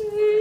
Mm.